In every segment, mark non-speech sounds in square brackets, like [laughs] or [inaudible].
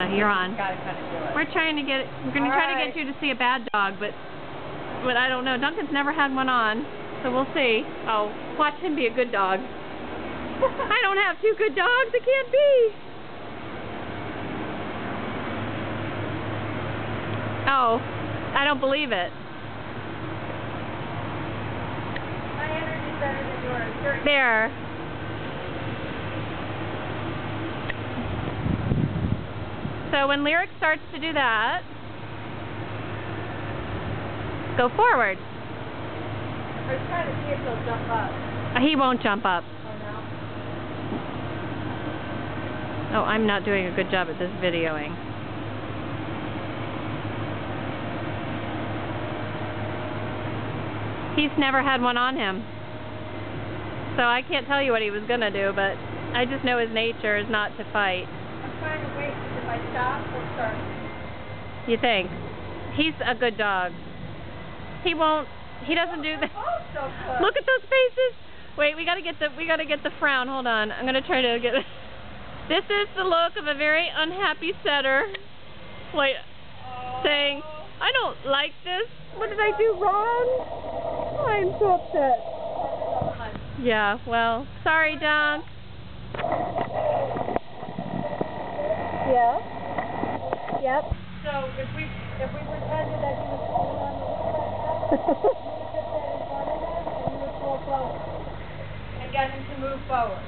Uh, you're on. Gotta kind of do it. We're trying to get, we're going to try to get you to see a bad dog, but, but I don't know. Duncan's never had one on, so we'll see. Oh, watch him be a good dog. [laughs] I don't have two good dogs. It can't be. Oh, I don't believe it. My energy's better than yours. There. So when Lyric starts to do that, go forward. I was trying to see if he'll jump up. He won't jump up. Oh no. Oh, I'm not doing a good job at this videoing. He's never had one on him. So I can't tell you what he was going to do, but I just know his nature is not to fight. Trying to wait. If I stop, we'll start. You think? He's a good dog. He won't, he doesn't do that. So. Look at those faces. Wait, we gotta get the we gotta get the frown. Hold on. I'm gonna try to get. This [laughs] This is the look of a very unhappy setter. Wait, saying, I don't like this. What did I do wrong? I'm so upset. Yeah. Well, sorry, Dunk. Yeah. Yep. So if we if we pretended that he was holding on to the front [laughs] you would just get in front of him and you would pull forward and get him to move forward.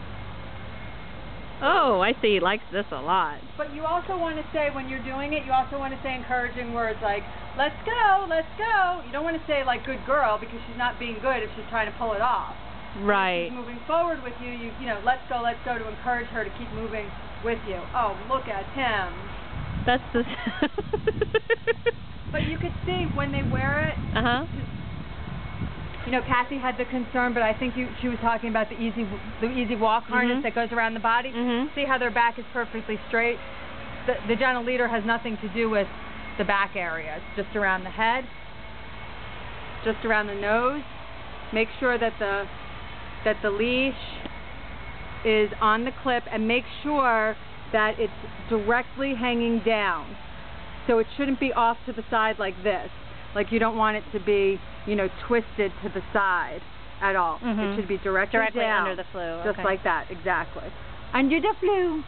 Oh, I see. He likes this a lot. But you also want to say when you're doing it, you also want to say encouraging words like "Let's go, let's go." You don't want to say like "Good girl" because she's not being good if she's trying to pull it off. Right. She's moving forward with you. You you know, let's go, let's go to encourage her to keep moving with you. Oh, look at him. That's the. [laughs] But you could see when they wear it. uh huh. You know, Kathy had the concern, but I think you, she was talking about the easy the easy walk harness Mhm. that goes around the body. Mhm. See how their back is perfectly straight. The the gentle leader has nothing to do with the back area. It's just around the head, just around the nose. Make sure that the that the leash is on the clip, and make sure that it's directly hanging down. So it shouldn't be off to the side like this. Like you don't want it to be, you know, twisted to the side at all. Mhm. It should be directly, Directly down, under the flu. just okay. like that, exactly. Under the flu.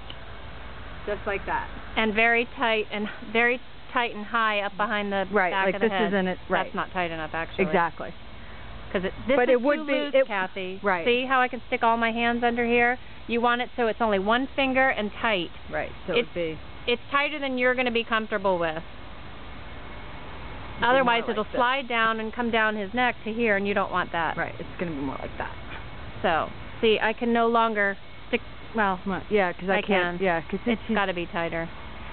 Just like that. and very tight and very tight and high up behind the Right, back like of the this head. isn't it- right. That's not tight enough, actually. Exactly. Because it, this But is it would too be- loose, it- Kathy. right. See how I can stick all my hands under here? You want it so it's only one finger and tight. Right. So It's- it'd be It's tighter than you're going to be comfortable with. Otherwise, it'll like this. slide down and come down his neck to here, and you don't want that. right. It's going to be more like that. So, see, I can no longer stick. Well, yeah, because I, I can. Yeah, because it's got to be tighter.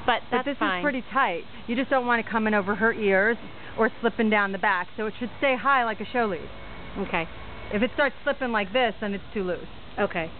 But But this fine. is pretty tight. You just don't want it coming over her ears or slipping down the back. So it should stay high like a show lead. Okay. If it starts slipping like this, then it's too loose. Okay.